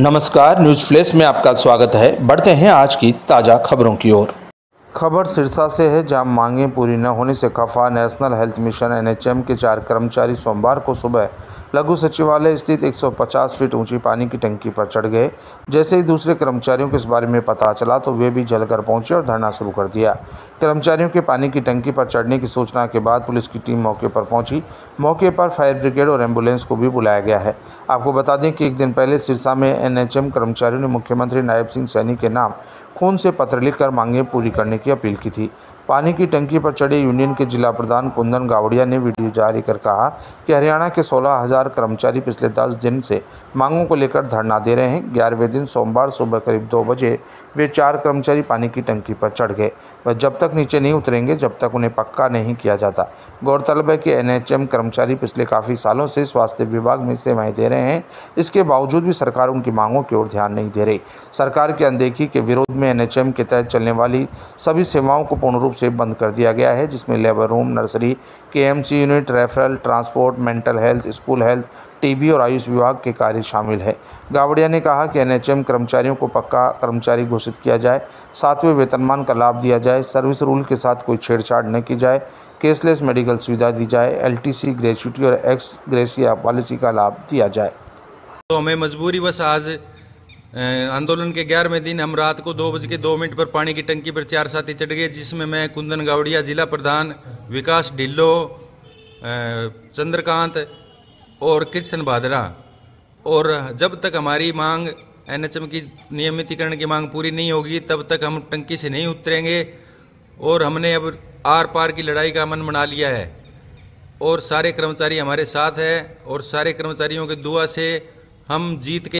नमस्कार, news flash में आपका स्वागत है। बढ़ते हैं आज की ताज़ा खबरों की ओर। खबर सिरसा से है, जहाँ मांगें पूरी न होने से खफा नेशनल हेल्थ मिशन एनएचएम के चार कर्मचारी सोमवार को सुबह लघु सचिवालय स्थित 150 फीट ऊँची पानी की टंकी पर चढ़ गए। जैसे ही दूसरे कर्मचारियों को इस बारे में पता चला तो वे भी जलकर पहुँचे और धरना शुरू कर दिया। कर्मचारियों के पानी की टंकी पर चढ़ने की सूचना के बाद पुलिस की टीम मौके पर पहुँची। मौके पर फायर ब्रिगेड और एंबुलेंस को भी बुलाया गया है। आपको बता दें कि एक दिन पहले सिरसा में एनएचएम कर्मचारियों ने मुख्यमंत्री नायब सिंह सैनी के नाम खून से पत्र लिखकर मांगे पूरी करने की अपील की थी। पानी की टंकी पर चढ़े यूनियन के जिला प्रधान कुंदन गावड़िया ने वीडियो जारी कर कहा कि हरियाणा के सोलह हज़ार कर्मचारी पिछले दस दिन से मांगों को लेकर धरना दे रहे हैं। ग्यारहवें दिन सोमवार सुबह करीब दो बजे वे चार कर्मचारी पानी की टंकी पर चढ़ गए। वह जब तक नीचे नहीं उतरेंगे, जब तक उन्हें पक्का नहीं किया जाता। गौरतलब है कि एनएचएम कर्मचारी पिछले काफ़ी सालों से स्वास्थ्य विभाग में सेवाएँ दे रहे हैं। इसके बावजूद भी सरकार उनकी मांगों की ओर ध्यान नहीं दे रही। सरकार की अनदेखी के विरोध में एनएचएम के तहत चलने वाली सभी सेवाओं को पूर्ण रूप से बंद कर दिया गया है, जिसमें labour room, nursery, KMC unit, referral, transport, mental health, school health, TB और आयुष विभाग के कार्य शामिल है। गावड़िया ने कहा कि एनएचएम कर्मचारियों को पक्का कर्मचारी घोषित किया जाए, सातवें वेतनमान का लाभ दिया जाए, सर्विस रूल के साथ कोई छेड़छाड़ न की जाए, केसलेस मेडिकल सुविधा दी जाए, एलटीसी ग्रेचुटी और एक्स ग्रेसिया पॉलिसी का लाभ दिया जाए। तो हमें मजबूरी बस आज आंदोलन के ग्यारहवें दिन हम रात को दो बज के दो मिनट पर पानी की टंकी पर चार साथी चढ़ गए, जिसमें मैं, कुंदन गावड़िया, जिला प्रधान विकास ढिल्लो चंद्रकांत और कृष्ण भादरा और जब तक हमारी मांग, एनएचएम की नियमितीकरण की मांग पूरी नहीं होगी, तब तक हम टंकी से नहीं उतरेंगे। और हमने अब आर पार की लड़ाई का मन बना लिया है। और सारे कर्मचारी हमारे साथ हैं, और सारे कर्मचारियों के दुआ से हम जीत के